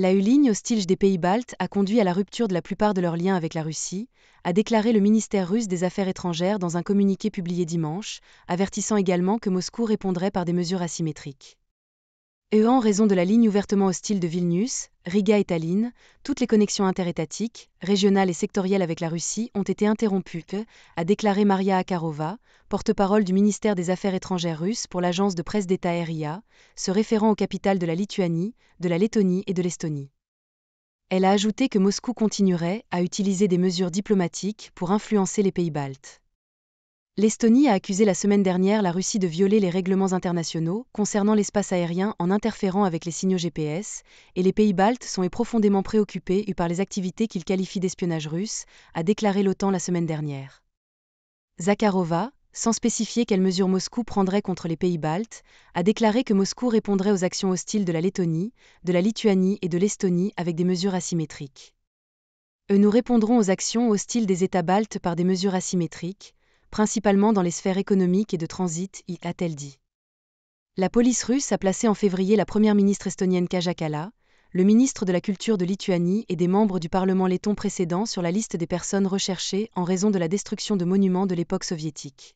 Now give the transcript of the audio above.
La ligne hostile des pays baltes a conduit à la rupture de la plupart de leurs liens avec la Russie, a déclaré le ministère russe des Affaires étrangères dans un communiqué publié dimanche, avertissant également que Moscou répondrait par des mesures asymétriques. Et en raison de la ligne ouvertement hostile de Vilnius, Riga et Tallinn, toutes les connexions interétatiques, régionales et sectorielles avec la Russie ont été interrompues, a déclaré Maria Akarova, porte-parole du ministère des Affaires étrangères russe pour l'agence de presse d'État RIA, se référant aux capitales de la Lituanie, de la Lettonie et de l'Estonie. Elle a ajouté que Moscou continuerait à utiliser des mesures diplomatiques pour influencer les pays baltes. L'Estonie a accusé la semaine dernière la Russie de violer les règlements internationaux concernant l'espace aérien en interférant avec les signaux GPS, et les pays baltes sont profondément préoccupés par les activités qu'ils qualifient d'espionnage russe, a déclaré l'OTAN la semaine dernière. Zakharova, sans spécifier quelles mesures Moscou prendrait contre les pays baltes, a déclaré que Moscou répondrait aux actions hostiles de la Lettonie, de la Lituanie et de l'Estonie avec des mesures asymétriques. Nous répondrons aux actions hostiles des États baltes par des mesures asymétriques, principalement dans les sphères économiques et de transit, a-t-elle dit. La police russe a placé en février la première ministre estonienne Kaja Kala, le ministre de la Culture de Lituanie et des membres du Parlement letton précédent sur la liste des personnes recherchées en raison de la destruction de monuments de l'époque soviétique.